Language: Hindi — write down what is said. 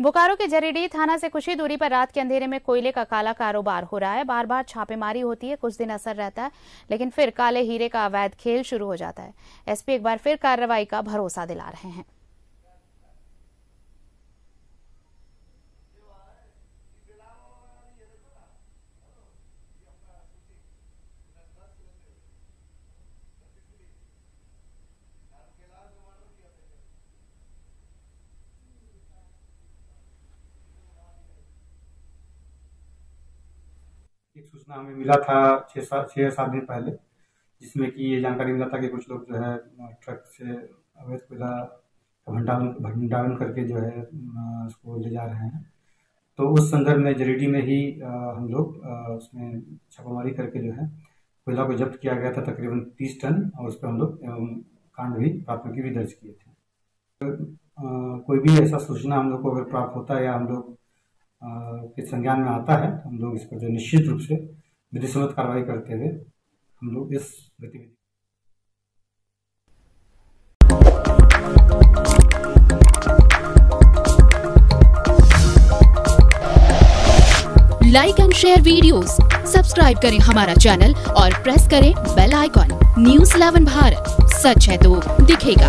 बोकारो के जरीडी थाना से कुछ ही दूरी पर रात के अंधेरे में कोयले का काला कारोबार हो रहा है। बार बार छापेमारी होती है, कुछ दिन असर रहता है, लेकिन फिर काले हीरे का अवैध खेल शुरू हो जाता है। एसपी एक बार फिर कार्रवाई का भरोसा दिला रहे हैं। एक सूचना हमें मिला था छः सात छः सात दिन पहले, जिसमें कि ये जानकारी मिला था कि कुछ लोग जो है ट्रक से अवैध कोयला का भंडारण भंडारण करके जो है उसको ले जा रहे हैं। तो उस संदर्भ में जरीडी में ही हम लोग उसमें छापामारी करके जो है, कोयला को जब्त किया गया था तकरीबन तीस टन, और उस पर हम लोग कांड भी, प्राथमिकी भी दर्ज किए थे। कोई भी ऐसा सूचना हम लोग को अगर प्राप्त होता है या हम लोग के संज्ञान में आता है। हम लोग इस पर जो निश्चित रूप से विधि सम्मत कार्रवाई करते हुए हम लोग इस गतिविधि like and share videos, subscribe करें हमारा चैनल और प्रेस करें बेल आइकॉन न्यूज़ 11 भारत सच है तो दिखेगा।